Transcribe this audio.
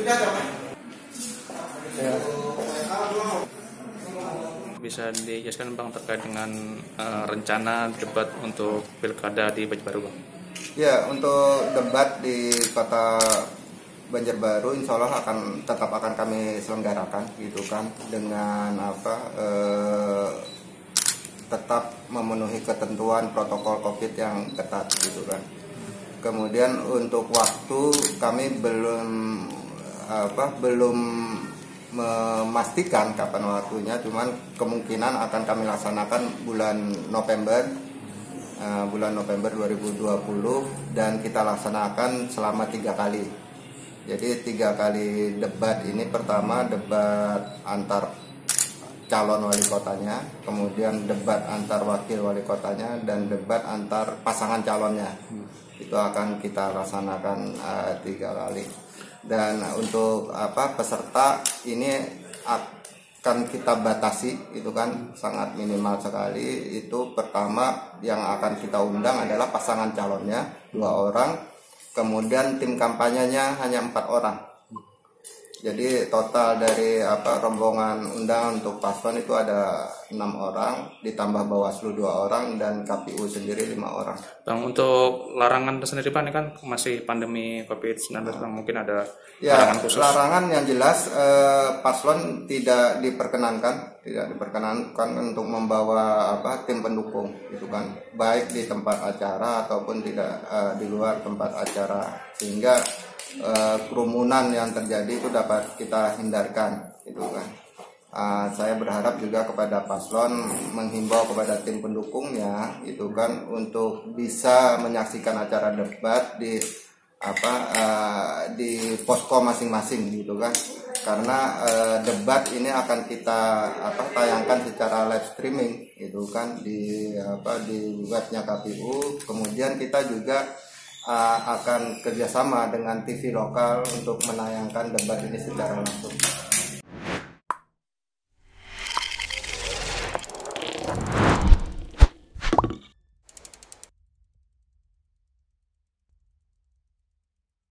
Ya. Bisa dijelaskan Bang terkait dengan uh, rencana debat untuk pilkada di Banjarbaru Bang? Ya, untuk debat di kota Banjarbaru insya Allah akan tetap akan kami selenggarakan gitu kan dengan apa eh, tetap memenuhi ketentuan protokol COVID yang ketat gitu kan. Kemudian untuk waktu kami belum apa belum memastikan kapan waktunya, cuman kemungkinan akan kami laksanakan bulan November uh, bulan November 2020 dan kita laksanakan selama tiga kali. Jadi tiga kali debat ini pertama debat antar calon wali kotanya, kemudian debat antar wakil wali kotanya dan debat antar pasangan calonnya. Itu akan kita laksanakan uh, tiga kali dan untuk apa peserta ini akan kita batasi itu kan sangat minimal sekali. Itu pertama yang akan kita undang adalah pasangan calonnya dua orang. Kemudian tim kampanyenya hanya empat orang jadi total dari apa rombongan undangan untuk paslon itu ada enam orang, ditambah Bawaslu dua orang dan KPU sendiri lima orang. Bang untuk larangan sendiri Pak ini kan masih pandemi COVID-19 Bang mungkin ada ya, larangan khusus. Larangan yang jelas eh, paslon tidak diperkenankan, tidak diperkenankan untuk membawa apa tim pendukung itu kan, baik di tempat acara ataupun tidak eh, di luar tempat acara sehingga uh, kerumunan yang terjadi itu dapat kita hindarkan gitu kan. Uh, saya berharap juga kepada paslon menghimbau kepada tim pendukungnya itu kan untuk bisa menyaksikan acara debat di apa uh, di posko masing-masing gitu kan. Karena uh, debat ini akan kita apa tayangkan secara live streaming itu kan di apa di webnya KPU kemudian kita juga uh, akan kerjasama dengan TV lokal untuk menayangkan debat ini secara langsung.